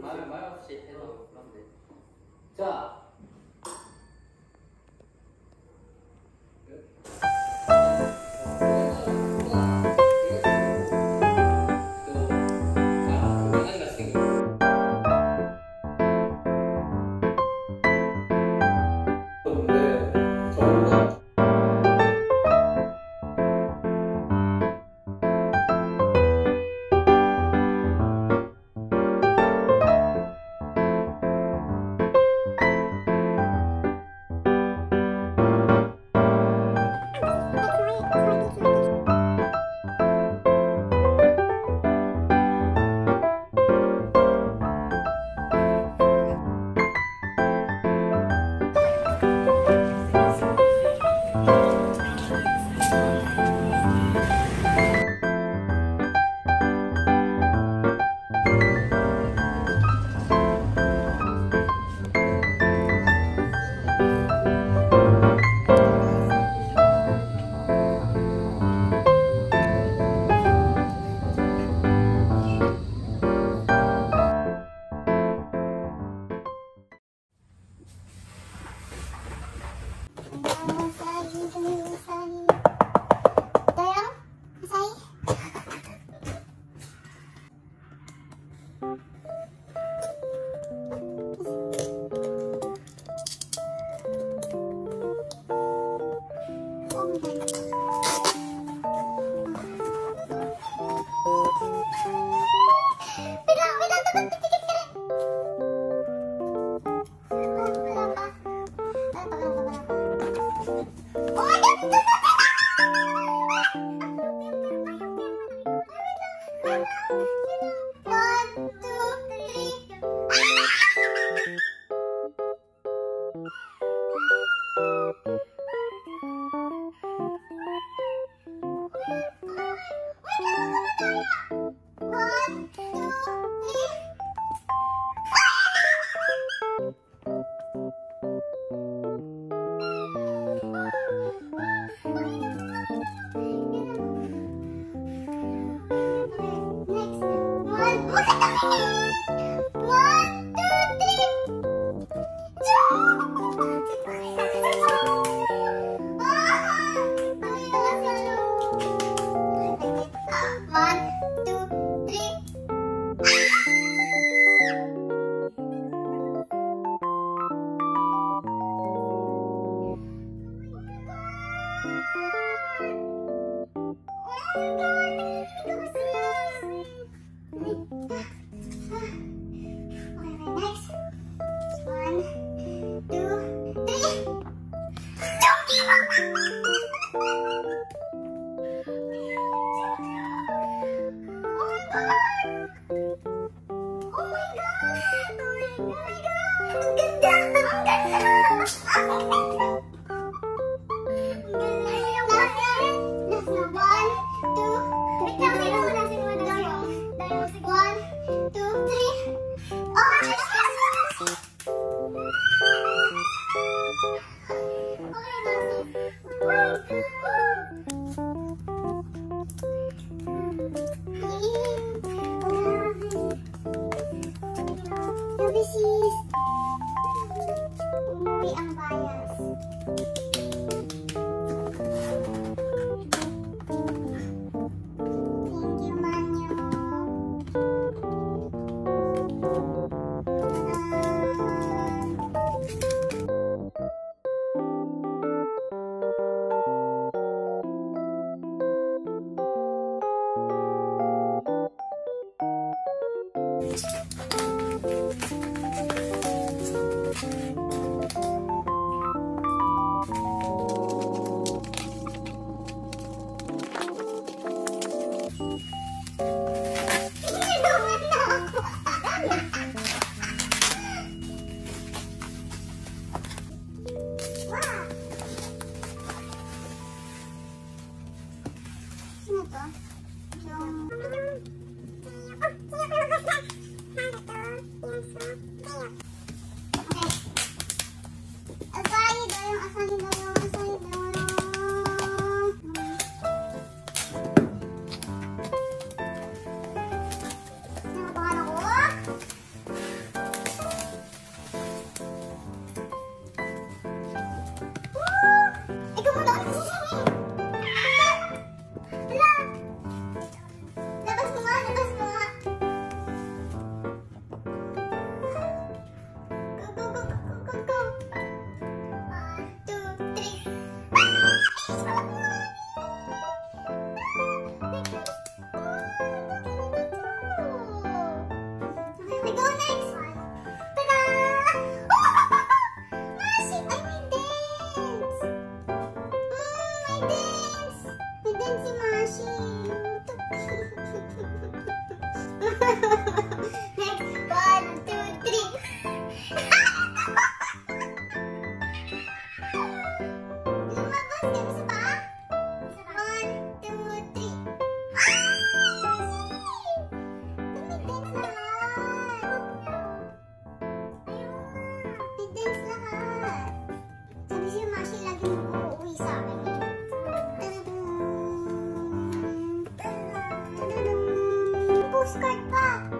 말, 말 없이 해도 그럼 돼. 자, おい Bye. か？Go next. しかった。